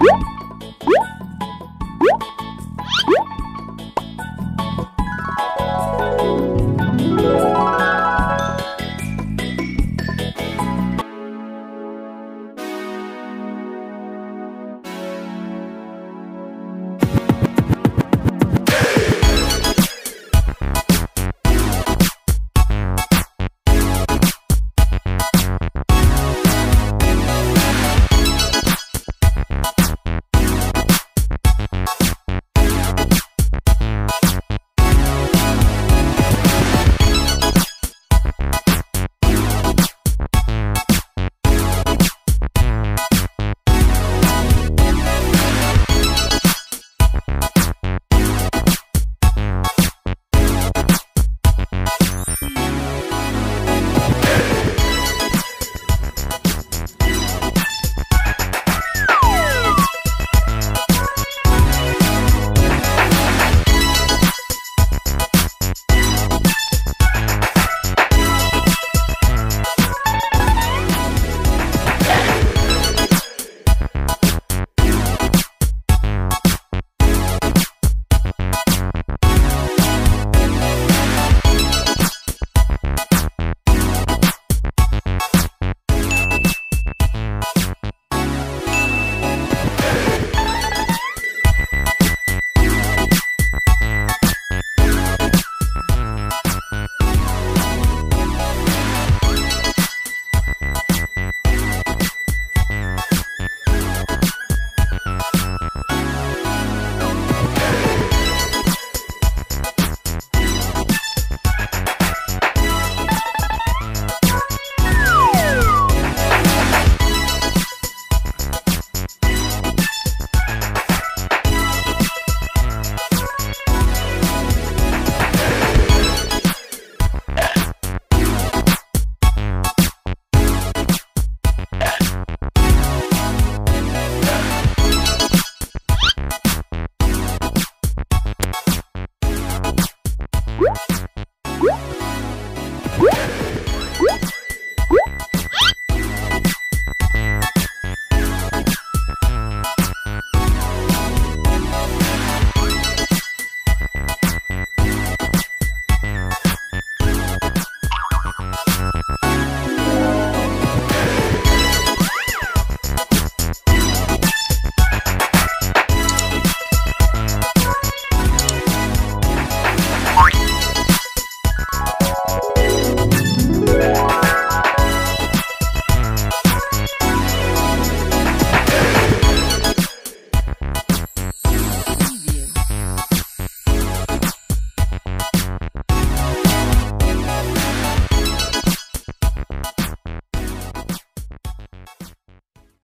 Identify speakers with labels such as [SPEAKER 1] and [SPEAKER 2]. [SPEAKER 1] Whoop! Whoop!